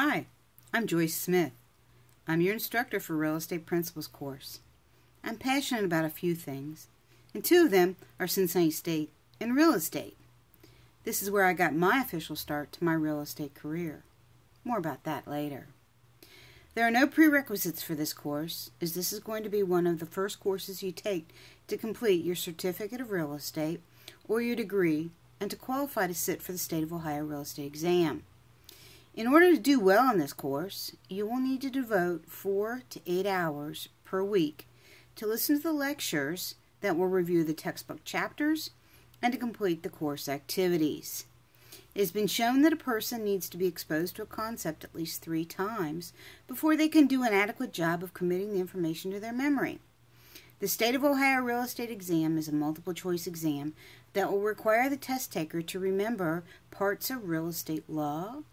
Hi, I'm Joyce Smith. I'm your instructor for Real Estate Principles course. I'm passionate about a few things, and two of them are Cincinnati State and real estate. This is where I got my official start to my real estate career. More about that later. There are no prerequisites for this course, as this is going to be one of the first courses you take to complete your certificate of real estate or your degree and to qualify to sit for the State of Ohio real estate exam. In order to do well in this course, you will need to devote four to eight hours per week to listen to the lectures that will review the textbook chapters and to complete the course activities. It has been shown that a person needs to be exposed to a concept at least three times before they can do an adequate job of committing the information to their memory. The State of Ohio Real Estate Exam is a multiple choice exam that will require the test taker to remember parts of real estate law,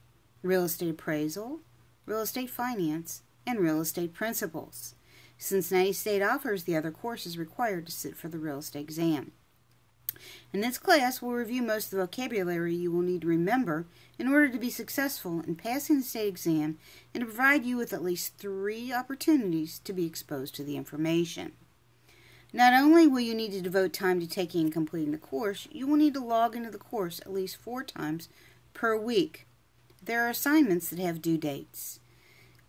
real estate appraisal, real estate finance, and real estate principles. Cincinnati State offers the other courses required to sit for the real estate exam. In this class, we'll review most of the vocabulary you will need to remember in order to be successful in passing the state exam and to provide you with at least three opportunities to be exposed to the information. Not only will you need to devote time to taking and completing the course, you will need to log into the course at least four times per week there are assignments that have due dates.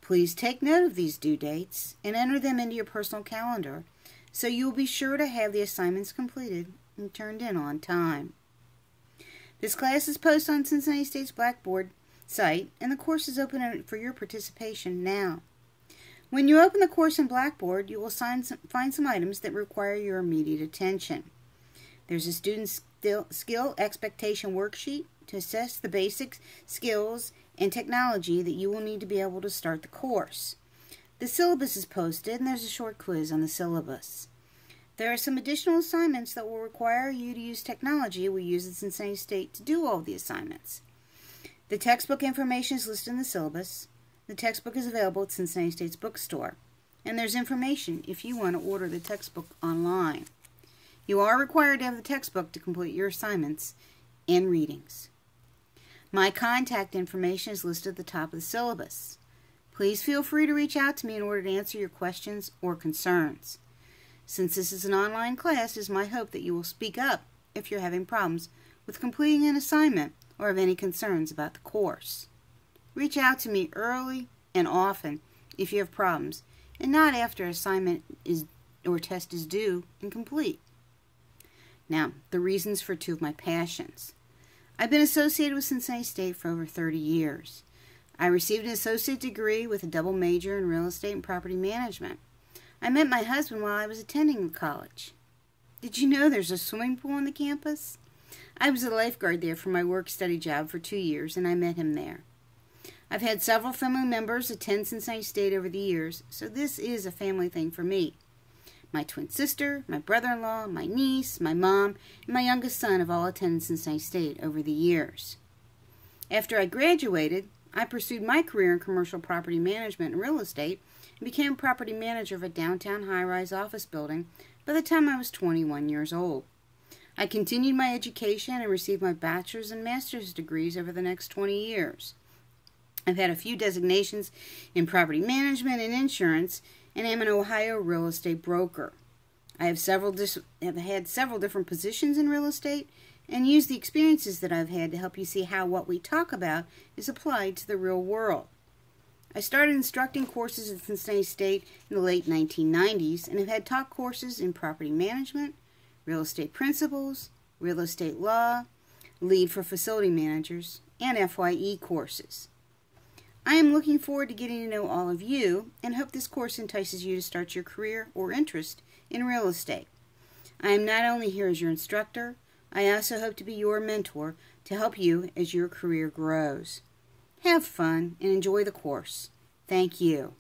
Please take note of these due dates and enter them into your personal calendar so you will be sure to have the assignments completed and turned in on time. This class is posted on Cincinnati State's Blackboard site, and the course is open for your participation now. When you open the course in Blackboard, you will some, find some items that require your immediate attention. There's a student skill expectation worksheet to assess the basic skills and technology that you will need to be able to start the course. The syllabus is posted and there's a short quiz on the syllabus. There are some additional assignments that will require you to use technology we use at Cincinnati State to do all the assignments. The textbook information is listed in the syllabus. The textbook is available at Cincinnati State's bookstore. And there's information if you want to order the textbook online. You are required to have the textbook to complete your assignments and readings. My contact information is listed at the top of the syllabus. Please feel free to reach out to me in order to answer your questions or concerns. Since this is an online class, it is my hope that you will speak up if you're having problems with completing an assignment or have any concerns about the course. Reach out to me early and often if you have problems, and not after assignment is or test is due and complete. Now, the reasons for two of my passions. I've been associated with Cincinnati State for over 30 years. I received an associate degree with a double major in real estate and property management. I met my husband while I was attending the college. Did you know there's a swimming pool on the campus? I was a lifeguard there for my work study job for two years, and I met him there. I've had several family members attend Cincinnati State over the years, so this is a family thing for me. My twin sister, my brother-in-law, my niece, my mom, and my youngest son have all attended Cincinnati State over the years. After I graduated, I pursued my career in commercial property management and real estate and became property manager of a downtown high-rise office building by the time I was 21 years old. I continued my education and received my bachelor's and master's degrees over the next 20 years. I've had a few designations in property management and insurance and am an Ohio real estate broker. I have several have had several different positions in real estate and use the experiences that I've had to help you see how what we talk about is applied to the real world. I started instructing courses at Cincinnati State in the late 1990s and have had taught courses in property management, real estate principles, real estate law, LEED for facility managers, and FYE courses. I am looking forward to getting to know all of you and hope this course entices you to start your career or interest in real estate. I am not only here as your instructor, I also hope to be your mentor to help you as your career grows. Have fun and enjoy the course. Thank you.